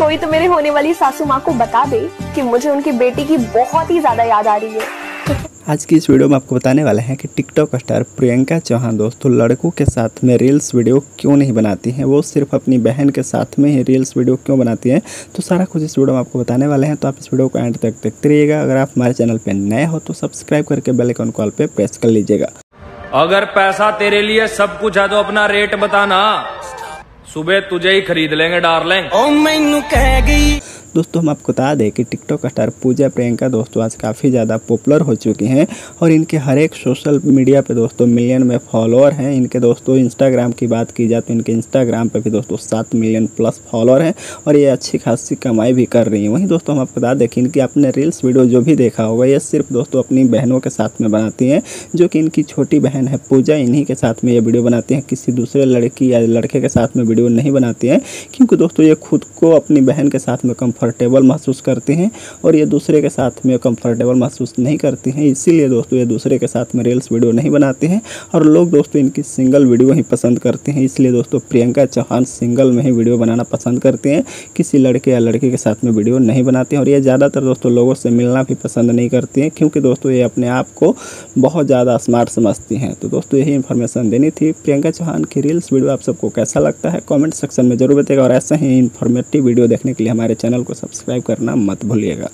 कोई तो मेरे होने वाली सासू माँ को बता दे कि मुझे उनकी बेटी की बहुत ही ज़्यादा याद आ रही है। आज की इस वीडियो में आपको बताने वाले हैं कि टिकटॉक स्टार प्रियंका चौहान दोस्तों लड़कों के साथ में रील्स वीडियो क्यों नहीं बनाती हैं? वो सिर्फ़ अपनी बहन के साथ में ही रील्स वीडियो क्यों बनाती हैं? तो सारा कुछ इस वीडियो में आपको बताने वाले हैं तो आप इस वीडियो को एंड तक देखते रहिएगा। अगर आप हमारे चैनल पर नए हो तो सब्सक्राइब करके बेल आइकन कॉल पर प्रेस कर लीजिएगा। अगर पैसा तेरे लिए सब कुछ है तो अपना रेट बताना। ਸੁਬੇ ਤੁਜੇ ਹੀ ਖਰੀਦ ਲੈਂਗੇ ਡਾਰਲਿੰਗ ਉਹ ਮੈਨੂੰ ਕਹਿ ਗਈ दोस्तों, हम आपको बता दें कि टिकटॉक स्टार पूजा प्रियंका दोस्तों आज काफ़ी ज़्यादा पॉपुलर हो चुकी हैं और इनके हर एक सोशल मीडिया पे दोस्तों मिलियन में फॉलोअर हैं। इनके दोस्तों इंस्टाग्राम की बात की जाए तो इनके इंस्टाग्राम पर भी दोस्तों सात मिलियन प्लस फॉलोअर हैं और ये अच्छी खासी कमाई भी कर रही हैं। वहीं दोस्तों हम आपको बता दें कि इनकी आपने रील्स वीडियो जो भी देखा होगा, ये सिर्फ़ दोस्तों अपनी बहनों के साथ में बनाती हैं, जो कि इनकी छोटी बहन है पूजा। इन्हीं के साथ में ये वीडियो बनाती हैं, किसी दूसरे लड़की या लड़के के साथ में वीडियो नहीं बनाती हैं, क्योंकि दोस्तों ये खुद को अपनी बहन के साथ में कंफर्टेबल महसूस करते हैं और ये दूसरे के साथ में कंफर्टेबल महसूस नहीं करती हैं। इसीलिए दोस्तों, ये दूसरे के साथ में रील्स वीडियो नहीं बनाते हैं और लोग दोस्तों इनकी सिंगल वीडियो ही पसंद करते हैं। इसलिए दोस्तों, प्रियंका चौहान सिंगल में ही वीडियो बनाना पसंद करते हैं। किसी लड़के या लड़के के साथ में वीडियो नहीं बनाते हैं और ये ज़्यादातर दोस्तों लोगों से मिलना भी पसंद नहीं करती हैं क्योंकि दोस्तों, ये अपने आप को बहुत ज़्यादा स्मार्ट समझती हैं। तो दोस्तों, यही इन्फॉर्मेशन देनी थी प्रियंका चौहान की रील्स वीडियो आप सबको कैसा लगता है? कॉमेंट सेक्शन में ज़रूर बताएगा और ऐसा ही इन्फॉर्मेटिव वीडियो देखने के लिए हमारे चैनल को सब्सक्राइब करना मत भूलिएगा।